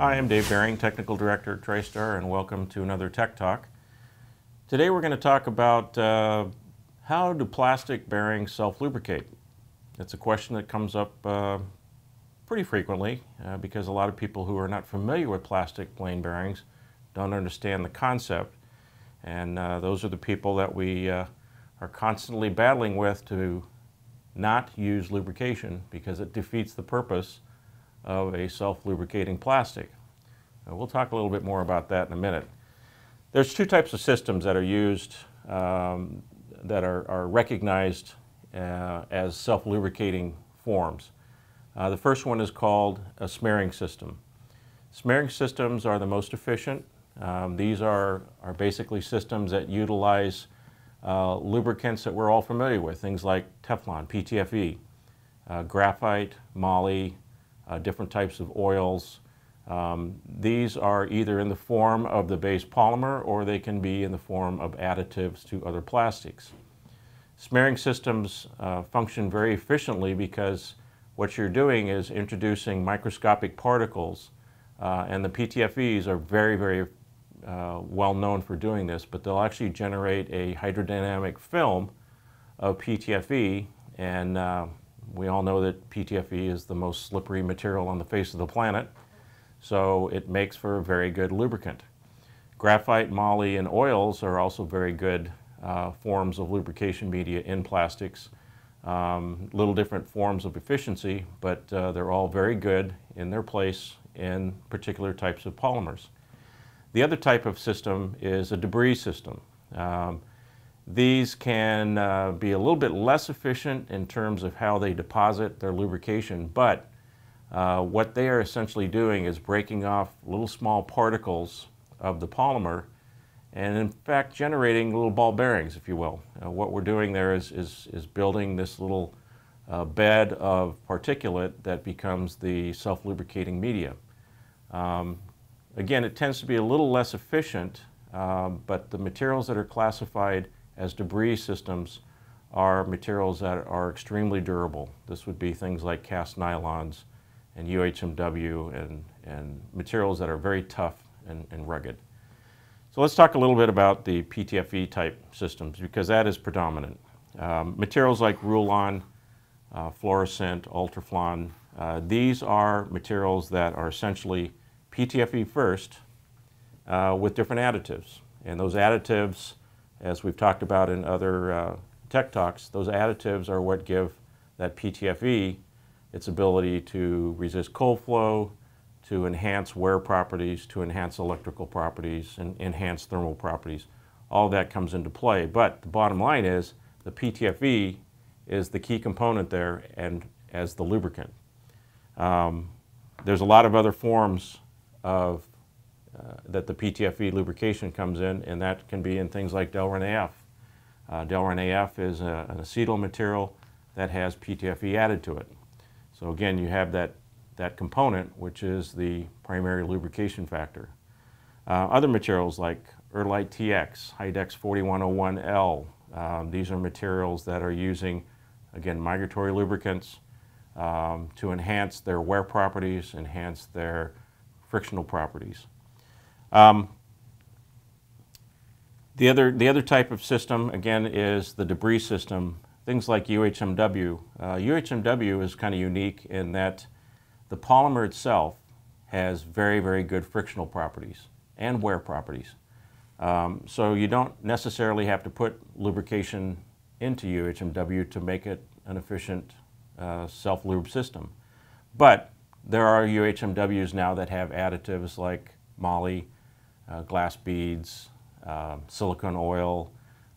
Hi, I'm Dave Baring, Technical Director at TriStar, and welcome to another Tech Talk. Today we're going to talk about uh, how do plastic bearings self-lubricate? It's a question that comes up uh, pretty frequently uh, because a lot of people who are not familiar with plastic plain bearings don't understand the concept. And uh, those are the people that we uh, are constantly battling with to not use lubrication because it defeats the purpose of a self-lubricating plastic. Uh, we'll talk a little bit more about that in a minute. There's two types of systems that are used um, that are, are recognized uh, as self-lubricating forms. Uh, the first one is called a smearing system. Smearing systems are the most efficient. Um, these are, are basically systems that utilize uh, lubricants that we're all familiar with, things like Teflon, PTFE, uh, graphite, moly, uh, different types of oils. Um, these are either in the form of the base polymer or they can be in the form of additives to other plastics. Smearing systems uh, function very efficiently because what you're doing is introducing microscopic particles uh, and the PTFEs are very, very uh, well known for doing this, but they'll actually generate a hydrodynamic film of PTFE and uh, we all know that PTFE is the most slippery material on the face of the planet, so it makes for a very good lubricant. Graphite, moly, and oils are also very good uh, forms of lubrication media in plastics. Um, little different forms of efficiency, but uh, they're all very good in their place in particular types of polymers. The other type of system is a debris system. Um, these can uh, be a little bit less efficient in terms of how they deposit their lubrication, but uh, what they are essentially doing is breaking off little small particles of the polymer and in fact generating little ball bearings, if you will. Uh, what we're doing there is, is, is building this little uh, bed of particulate that becomes the self-lubricating media. Um, again, it tends to be a little less efficient, um, but the materials that are classified as debris systems are materials that are extremely durable. This would be things like cast nylons and UHMW and, and materials that are very tough and, and rugged. So let's talk a little bit about the PTFE type systems because that is predominant. Um, materials like Rulon, uh, Fluorosint, Ultraflon, uh, these are materials that are essentially PTFE first uh, with different additives. And those additives as we've talked about in other uh, tech talks, those additives are what give that PTFE its ability to resist cold flow, to enhance wear properties, to enhance electrical properties, and enhance thermal properties. All that comes into play. But the bottom line is the PTFE is the key component there and as the lubricant. Um, there's a lot of other forms of uh, that the PTFE lubrication comes in, and that can be in things like Delrin AF. Uh, Delrin AF is a, an acetal material that has PTFE added to it. So again, you have that, that component, which is the primary lubrication factor. Uh, other materials like Ertalyte TX, Hydex 4101L, um, these are materials that are using, again, migratory lubricants um, to enhance their wear properties, enhance their frictional properties. Um, the other, the other type of system, again, is the debris system. Things like UHMW. Uh, UHMW is kind of unique in that the polymer itself has very, very good frictional properties and wear properties. Um, so you don't necessarily have to put lubrication into UHMW to make it an efficient uh, self-lube system. But there are UHMWs now that have additives like moly, uh, glass beads, uh, silicone oil,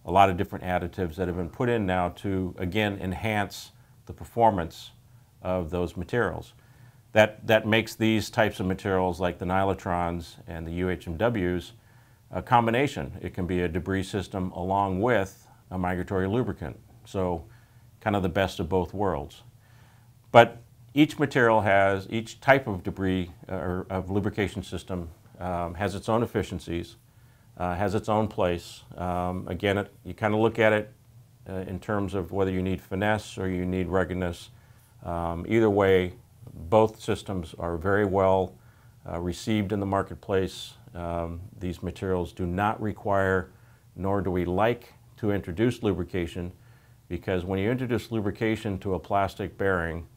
a lot of different additives that have been put in now to, again, enhance the performance of those materials. That, that makes these types of materials like the Nylotrons and the UHMWs a combination. It can be a debris system along with a migratory lubricant. So kind of the best of both worlds. But each material has, each type of debris uh, or of lubrication system um, has its own efficiencies, uh, has its own place. Um, again, it, you kind of look at it uh, in terms of whether you need finesse or you need ruggedness. Um, either way, both systems are very well uh, received in the marketplace. Um, these materials do not require, nor do we like, to introduce lubrication because when you introduce lubrication to a plastic bearing,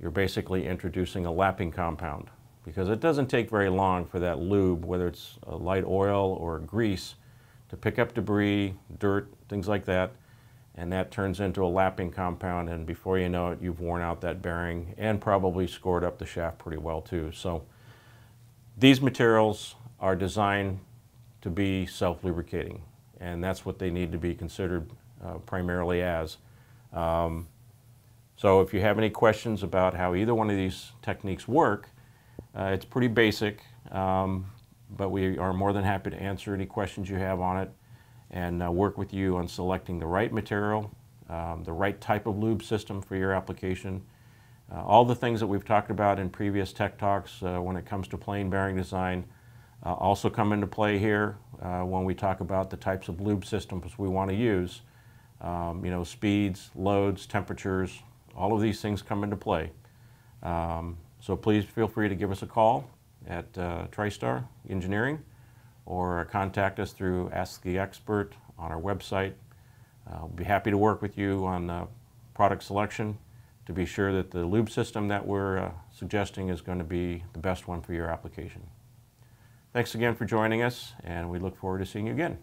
you're basically introducing a lapping compound because it doesn't take very long for that lube, whether it's a light oil or grease, to pick up debris, dirt, things like that, and that turns into a lapping compound and before you know it you've worn out that bearing and probably scored up the shaft pretty well too. So these materials are designed to be self-lubricating and that's what they need to be considered uh, primarily as. Um, so if you have any questions about how either one of these techniques work, uh, it's pretty basic, um, but we are more than happy to answer any questions you have on it and uh, work with you on selecting the right material, um, the right type of lube system for your application. Uh, all the things that we've talked about in previous tech talks uh, when it comes to plain bearing design uh, also come into play here uh, when we talk about the types of lube systems we want to use. Um, you know, speeds, loads, temperatures, all of these things come into play. Um, so please feel free to give us a call at uh, TriStar Engineering or contact us through Ask the Expert on our website. Uh, we'll be happy to work with you on uh, product selection to be sure that the lube system that we're uh, suggesting is going to be the best one for your application. Thanks again for joining us, and we look forward to seeing you again.